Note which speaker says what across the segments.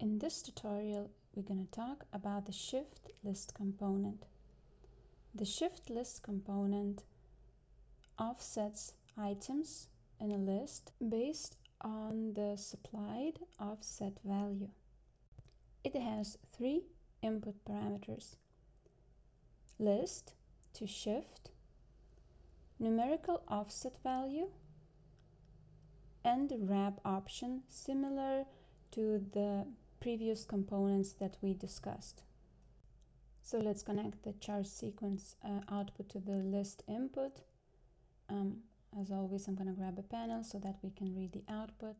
Speaker 1: In this tutorial, we're going to talk about the shift list component. The shift list component offsets items in a list based on the supplied offset value. It has three input parameters. List to shift, numerical offset value, and wrap option similar to the previous components that we discussed. So let's connect the char sequence uh, output to the list input. Um, as always, I'm going to grab a panel so that we can read the output.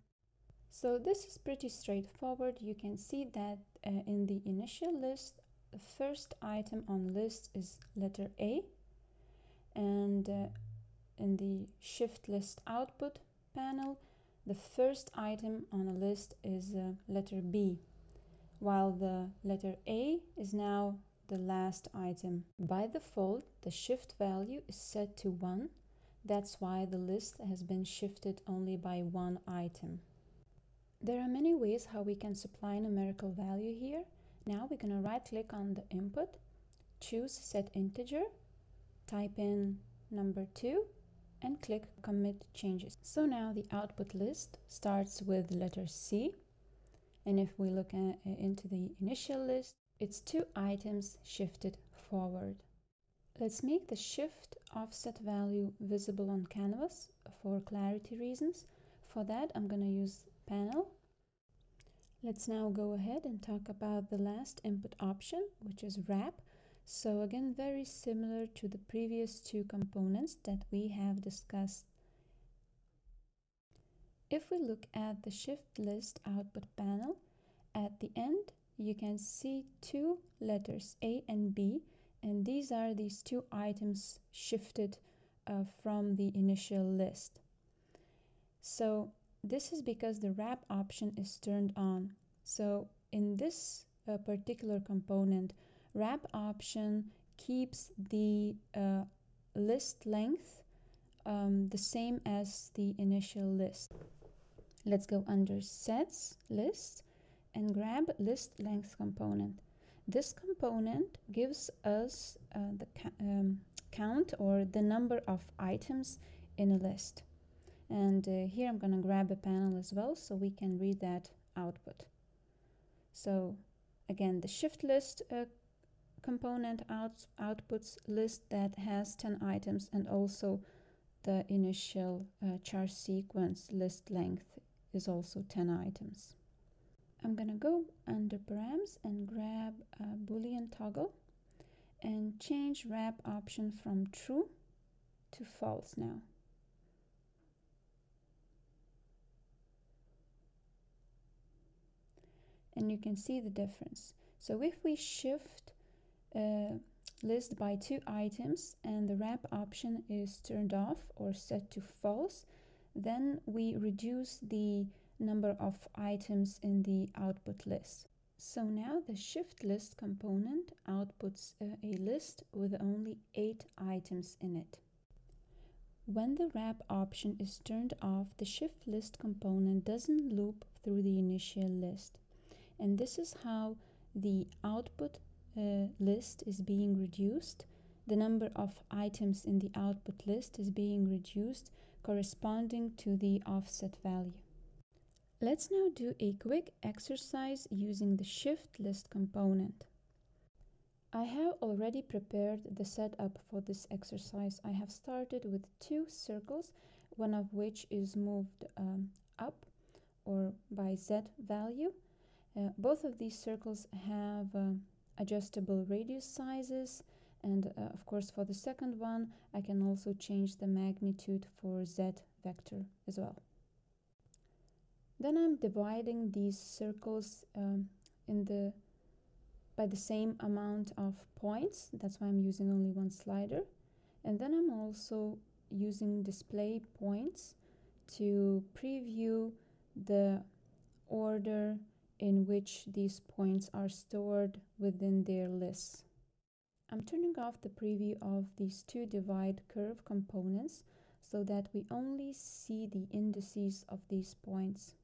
Speaker 1: So this is pretty straightforward. You can see that uh, in the initial list, the first item on list is letter A. And uh, in the shift list output panel, the first item on a list is uh, letter B while the letter A is now the last item. By default, the shift value is set to 1. That's why the list has been shifted only by one item. There are many ways how we can supply numerical value here. Now we're going to right click on the input, choose set integer, type in number 2 and click commit changes. So now the output list starts with letter C and if we look at, uh, into the initial list, it's two items shifted forward. Let's make the shift offset value visible on canvas for clarity reasons. For that, I'm going to use panel. Let's now go ahead and talk about the last input option, which is wrap. So again, very similar to the previous two components that we have discussed if we look at the shift list output panel, at the end you can see two letters A and B and these are these two items shifted uh, from the initial list. So this is because the wrap option is turned on. So in this uh, particular component, wrap option keeps the uh, list length um, the same as the initial list. Let's go under sets list and grab list length component. This component gives us uh, the um, count or the number of items in a list. And uh, here I'm going to grab a panel as well so we can read that output. So again, the shift list uh, component out outputs list that has 10 items and also the initial uh, char sequence list length is also 10 items. I'm gonna go under params and grab a boolean toggle and change wrap option from true to false now. And you can see the difference. So if we shift uh, list by two items and the wrap option is turned off or set to false, then we reduce the number of items in the output list. So now the shift list component outputs a, list with only 8 items in it. When the wrap option is turned off, the shift list component doesn't loop through the initial list. And this is how the output uh, list is being reduced. The number of items in the output list is being reduced corresponding to the offset value. Let's now do a quick exercise using the shift list component. I have already prepared the setup for this exercise. I have started with two circles, one of which is moved um, up or by Z value. Uh, both of these circles have uh, adjustable radius sizes and uh, of course for the second one I can also change the magnitude for z vector as well. Then I'm dividing these circles um, in the by the same amount of points that's why I'm using only one slider and then I'm also using display points to preview the order in which these points are stored within their lists. I'm turning off the preview of these two divide curve components so that we only see the indices of these points.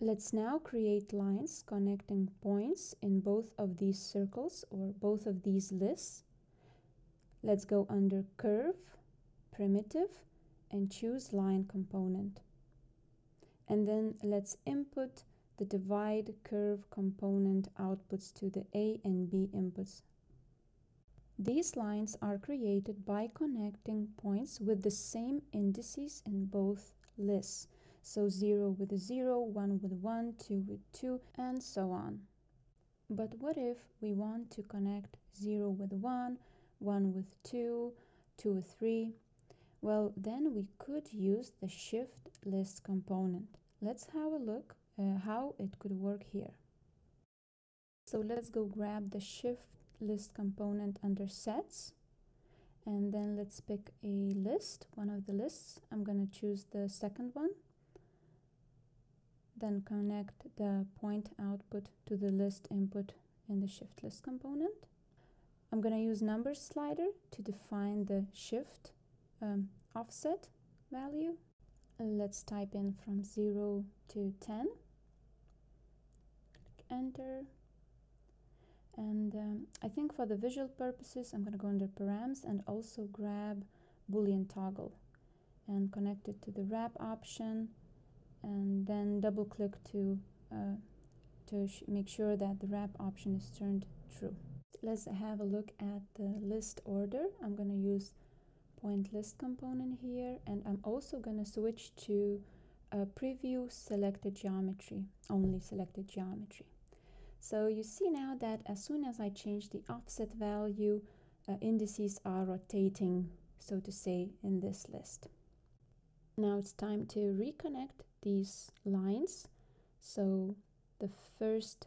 Speaker 1: Let's now create lines connecting points in both of these circles or both of these lists. Let's go under curve, primitive, and choose line component. And then let's input the divide curve component outputs to the A and B inputs. These lines are created by connecting points with the same indices in both lists. So 0 with a 0, 1 with 1, 2 with 2, and so on. But what if we want to connect 0 with 1, 1 with 2, 2 with 3? Well, then we could use the shift list component. Let's have a look uh, how it could work here. So let's go grab the shift list component under sets and then let's pick a list, one of the lists. I'm going to choose the second one then connect the point output to the list input in the shift list component. I'm going to use numbers slider to define the shift um, offset value. Let's type in from 0 to 10. Click enter. And um, I think for the visual purposes, I'm going to go under params and also grab boolean toggle and connect it to the wrap option and then double click to uh, to make sure that the wrap option is turned true. Let's have a look at the list order. I'm going to use point list component here and I'm also going to switch to preview selected geometry, only selected geometry. So you see now that as soon as I change the offset value, uh, indices are rotating, so to say, in this list. Now it's time to reconnect these lines. So the first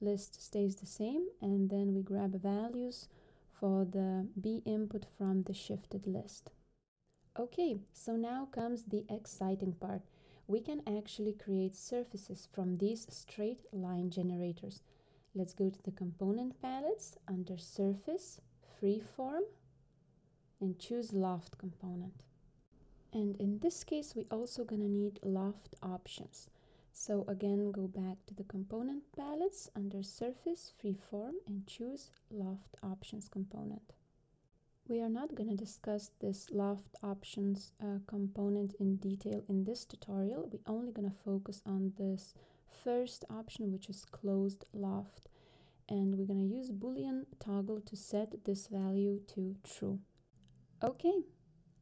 Speaker 1: list stays the same and then we grab values for the B input from the shifted list. Okay, so now comes the exciting part. We can actually create surfaces from these straight line generators. Let's go to the component palettes under surface, freeform, and choose loft component. And in this case, we also gonna need loft options. So again, go back to the component palettes under surface, freeform, and choose loft options component. We are not going to discuss this loft options uh, component in detail in this tutorial. We're only going to focus on this first option, which is closed loft. And we're going to use boolean toggle to set this value to true. Okay,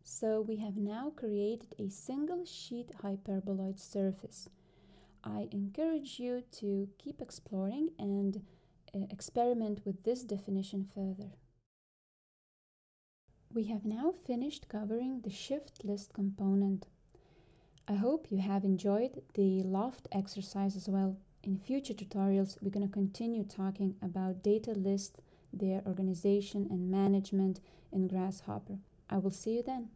Speaker 1: so we have now created a single sheet hyperboloid surface. I encourage you to keep exploring and uh, experiment with this definition further. We have now finished covering the shift list component. I hope you have enjoyed the loft exercise as well. In future tutorials, we're going to continue talking about data lists, their organization and management in Grasshopper. I will see you then.